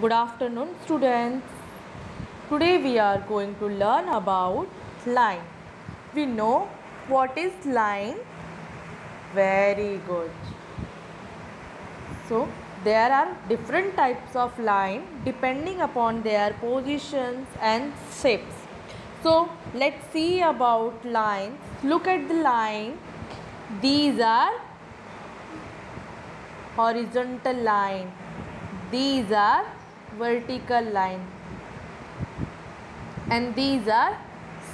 Good afternoon, students. Today we are going to learn about line. We know what is line. Very good. So, there are different types of line depending upon their positions and shapes. So, let's see about lines. Look at the line. These are horizontal line. These are vertical line. And these are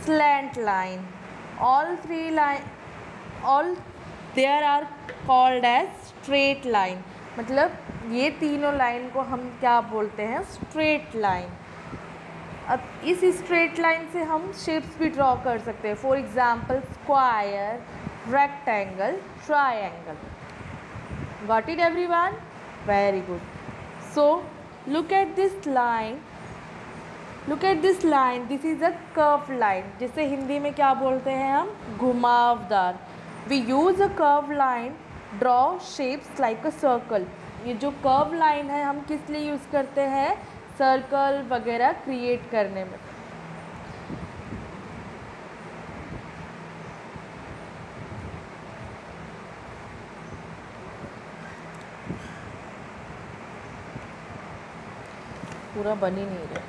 slant line. All three line, all, there are called as straight line. मतलब ये तीनों line को हम क्या बोलते हैं? Straight line अब इस स्ट्रेट लाइन से हम शेप्स भी ड्रॉ कर सकते हैं. For example square rectangle triangle got it everyone very good so look at this line look at this line this is a curve line जिसे हिंदी में क्या बोलते हैं हम? घुमावदार. We use a curve line draw shapes like a circle ये जो curve line है, हम किस लिए यूज़ करते हैं? सर्कल वगैरह क्रिएट करने में. पूरा बन ही नहीं रहा।